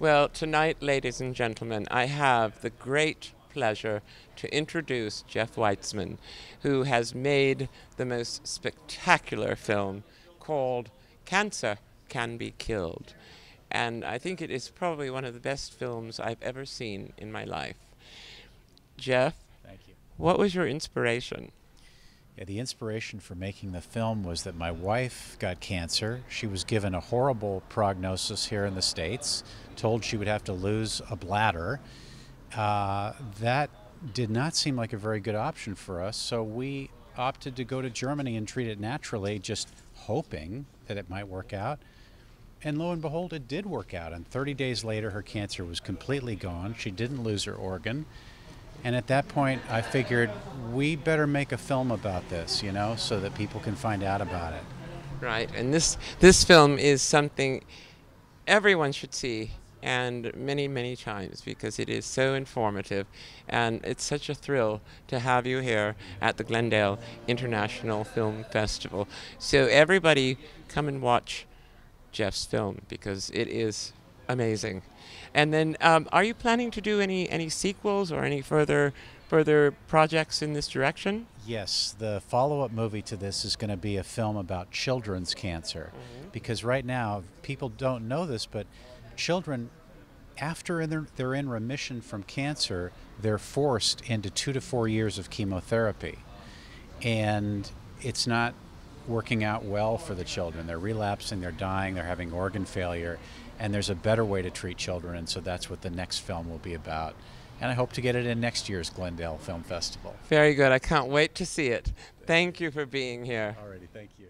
Well, tonight, ladies and gentlemen, I have the great pleasure to introduce Jeff Weitzman, who has made the most spectacular film called Cancer Can Be Killed. And I think it is probably one of the best films I've ever seen in my life. Jeff, Thank you. what was your inspiration? Yeah, the inspiration for making the film was that my wife got cancer. She was given a horrible prognosis here in the States, told she would have to lose a bladder. Uh, that did not seem like a very good option for us, so we opted to go to Germany and treat it naturally, just hoping that it might work out. And lo and behold, it did work out. And 30 days later, her cancer was completely gone. She didn't lose her organ. And at that point, I figured we better make a film about this, you know, so that people can find out about it. Right, and this this film is something everyone should see and many many times because it is so informative and it's such a thrill to have you here at the Glendale International Film Festival. So everybody come and watch Jeff's film because it is amazing. And then, um, are you planning to do any any sequels or any further further projects in this direction? Yes, the follow up movie to this is going to be a film about children's cancer. Because right now, people don't know this, but children, after they're, they're in remission from cancer, they're forced into two to four years of chemotherapy. And it's not working out well for the children. They're relapsing, they're dying, they're having organ failure, and there's a better way to treat children, and so that's what the next film will be about. And I hope to get it in next year's Glendale Film Festival. Very good. I can't wait to see it. Thank you for being here. Alrighty, thank you.